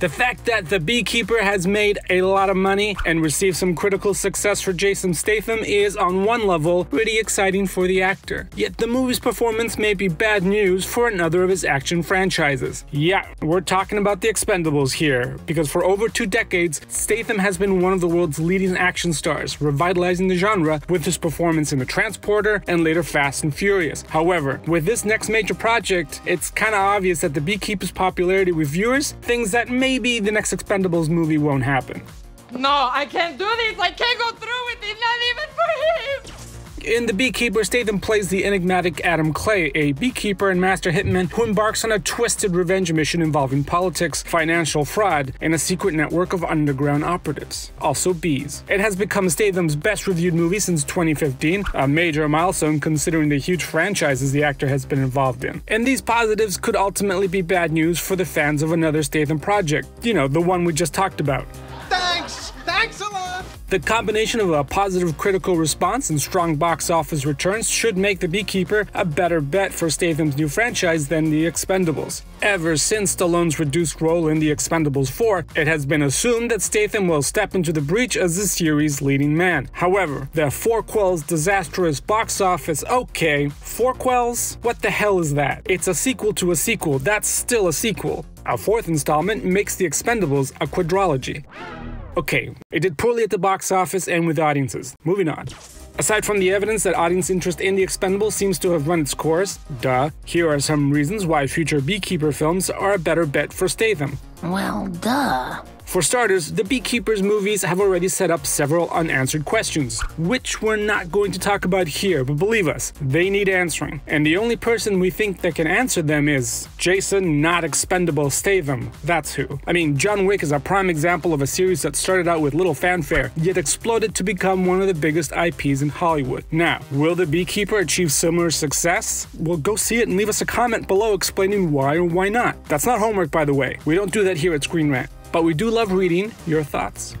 The fact that The Beekeeper has made a lot of money and received some critical success for Jason Statham is, on one level, pretty exciting for the actor. Yet the movie's performance may be bad news for another of his action franchises. Yeah, we're talking about The Expendables here, because for over two decades, Statham has been one of the world's leading action stars, revitalizing the genre with his performance in The Transporter and later Fast and Furious. However, with this next major project, it's kinda obvious that The Beekeeper's popularity with viewers things that maybe the next Expendables movie won't happen. No, I can't do this. I can't go through with In The Beekeeper, Statham plays the enigmatic Adam Clay, a beekeeper and master hitman who embarks on a twisted revenge mission involving politics, financial fraud, and a secret network of underground operatives, also bees. It has become Statham's best reviewed movie since 2015, a major milestone considering the huge franchises the actor has been involved in. And these positives could ultimately be bad news for the fans of another Statham project, you know, the one we just talked about. Thanks! A lot! The combination of a positive critical response and strong box office returns should make The Beekeeper a better bet for Statham's new franchise than The Expendables. Ever since Stallone's reduced role in The Expendables 4, it has been assumed that Statham will step into the breach as the series' leading man. However, the Fourquel's disastrous box office okay, Fourquel's? What the hell is that? It's a sequel to a sequel, that's still a sequel. A fourth installment makes The Expendables a quadrilogy. Okay, it did poorly at the box office and with audiences. Moving on. Aside from the evidence that audience interest in The Expendables seems to have run its course, duh, here are some reasons why future Beekeeper films are a better bet for Statham. Well, duh. For starters, the Beekeepers movies have already set up several unanswered questions, which we're not going to talk about here, but believe us, they need answering. And the only person we think that can answer them is Jason Not Expendable Statham. That's who. I mean, John Wick is a prime example of a series that started out with little fanfare, yet exploded to become one of the biggest IPs in Hollywood. Now, will the Beekeeper achieve similar success? Well, go see it and leave us a comment below explaining why or why not. That's not homework, by the way. We don't do that here at Screen Rant but we do love reading your thoughts.